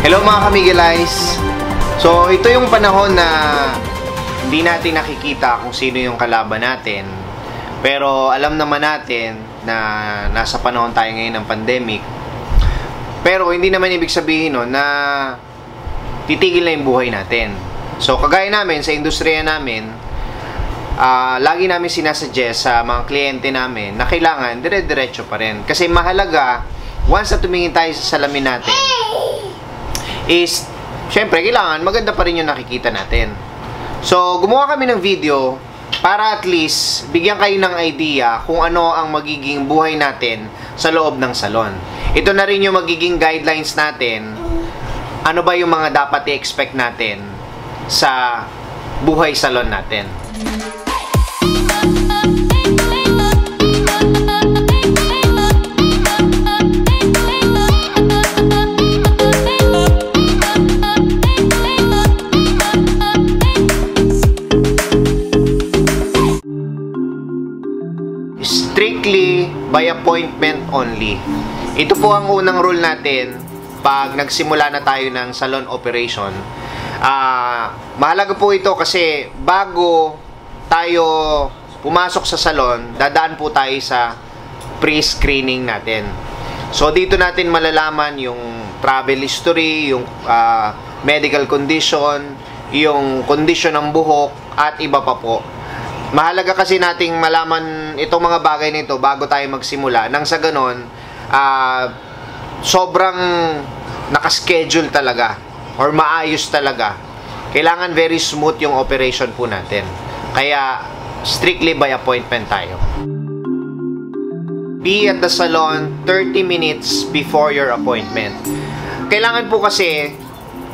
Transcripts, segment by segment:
Hello mga kamigilize! So, ito yung panahon na hindi natin nakikita kung sino yung kalaban natin. Pero alam naman natin na nasa panahon tayo ngayon ng pandemic. Pero hindi naman ibig sabihin no, na titigil na yung buhay natin. So, kagaya namin, sa industriya namin, ah, lagi namin sinasuggest sa mga kliyente namin na kailangan dire-diretso pa rin. Kasi mahalaga, once na tumingin tayo sa salamin natin, is, syempre, kailangan maganda pa rin yung nakikita natin. So, gumawa kami ng video para at least bigyan kayo ng idea kung ano ang magiging buhay natin sa loob ng salon. Ito na rin yung magiging guidelines natin. Ano ba yung mga dapat i-expect natin sa buhay salon natin. By appointment only. Ito po ang unang rule natin pag nagsimula na tayo ng salon operation. Ah, mahalaga po ito kasi bago tayo pumasok sa salon, dadaan po tayo sa pre-screening natin. So dito natin malalaman yung travel history, yung ah, medical condition, yung condition ng buhok at iba pa po mahalaga kasi nating malaman itong mga bagay nito bago tayo magsimula. Nang sa ganon, ah, sobrang nakaschedule talaga or maayos talaga. Kailangan very smooth yung operation po natin. Kaya, strictly by appointment tayo. Be at the salon 30 minutes before your appointment. Kailangan po kasi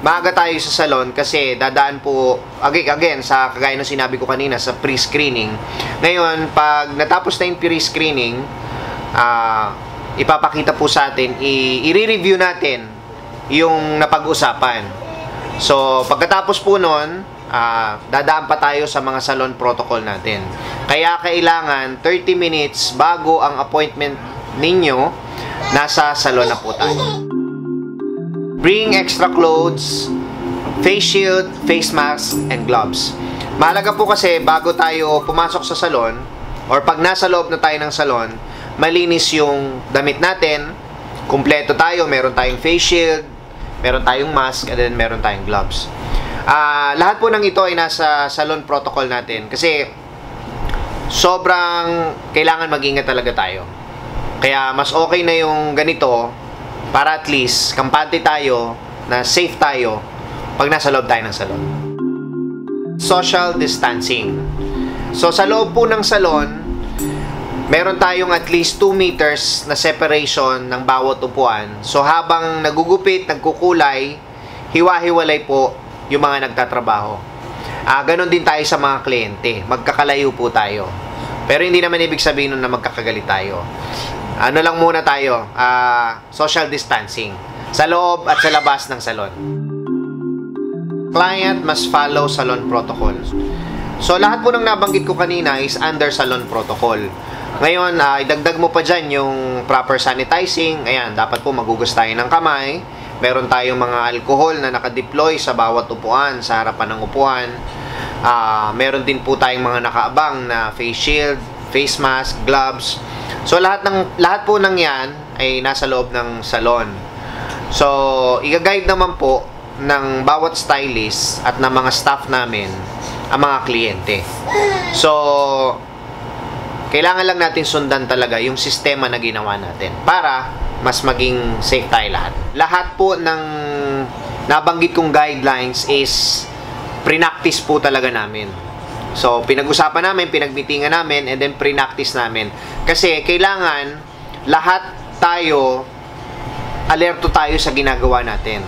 maaga tayo sa salon kasi dadaan po again, again sa kagaya ng sinabi ko kanina sa pre-screening. Ngayon, pag natapos na yung pre-screening, ah, ipapakita po sa atin, i-review natin yung napag-usapan. So, pagkatapos po nun, ah, dadaan pa tayo sa mga salon protocol natin. Kaya kailangan 30 minutes bago ang appointment ninyo, nasa salon na po tayo. Bring extra clothes, face shield, face mask, and gloves. Mahalaga po kasi bago tayo pumasok sa salon or pag nasa loob na tayo ng salon, malinis yung damit natin, kumpleto tayo, meron tayong face shield, meron tayong mask, and then meron tayong gloves. Ah, lahat po ng ito ay nasa salon protocol natin kasi sobrang kailangan mag-ingat talaga tayo. Kaya mas okay na yung ganito para at least kampante tayo na safe tayo pag nasa loob tayo ng salon. Social distancing. So sa loob po ng salon, meron tayong at least 2 meters na separation ng bawat upuan. So habang nagugupit, nagkukulay, hiwa-hiwalay po yung mga nagtatrabaho. Ah, ganon din tayo sa mga kliyente. Magkakalayo po tayo. Pero hindi naman ibig sabihin nun na magkakagalit tayo. Ano lang muna tayo, ah, social distancing. Sa loob at sa labas ng salon. Client must follow salon protocol. So, lahat po ng nabanggit ko kanina is under salon protocol. Ngayon, ah, idagdag mo pa dyan yung proper sanitizing. Ayan, dapat po magugas tayo ng kamay. Meron tayong mga alcohol na nakadeploy sa bawat upuan, sa harapan ng upuan. Ah, meron din po tayong mga nakaabang na face shield, face mask, gloves. So lahat ng lahat po ng 'yan ay nasa loob ng salon. So, i-guide naman po ng bawat stylist at ng mga staff namin ang mga kliyente. So, kailangan lang natin sundan talaga yung sistema na ginawa natin para mas maging safe tayo lahat. Lahat po ng nabanggit kong guidelines is prinactice po talaga namin. So, pinag-usapan namin, pinagmitingan namin, and then prinactice namin. Kasi kailangan lahat tayo alerto tayo sa ginagawa natin.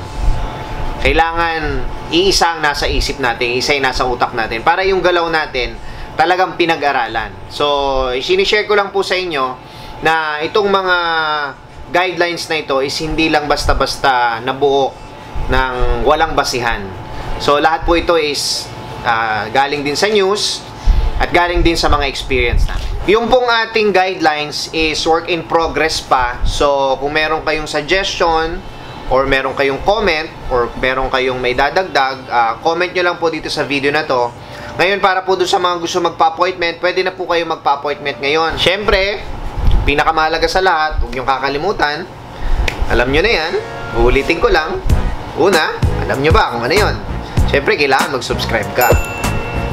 Kailangan iisa ang nasa isip natin, isa yung nasa utak natin para yung galaw natin talagang pinag-aralan. So, sinishare ko lang po sa inyo na itong mga guidelines na ito is hindi lang basta-basta nabuo ng walang basihan. So, lahat po ito is ah, galing din sa news at galing din sa mga experience namin. Yung pong ating guidelines is work in progress pa. So, kung meron kayong suggestion or meron kayong comment or meron kayong may dadagdag, uh, comment nyo lang po dito sa video na to. Ngayon, para po doon sa mga gusto magpa-appointment, pwede na po kayo magpa-appointment ngayon. Siyempre, pinakamahalaga sa lahat, huwag nyo kakalimutan, alam nyo na yan, uulitin ko lang. Una, alam nyo ba kung ano yun? Siyempre, kailangan mag-subscribe ka.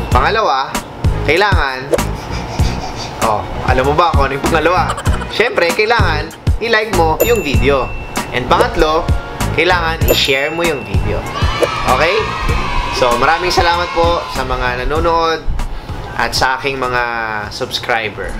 Pangalawa, kailangan, oh, alam mo ba kung ano yung pangalawa? Siyempre, kailangan, i-like mo yung video. And pangatlo, kailangan i-share mo yung video. Okay? So, maraming salamat po sa mga nanonood at sa aking mga subscriber.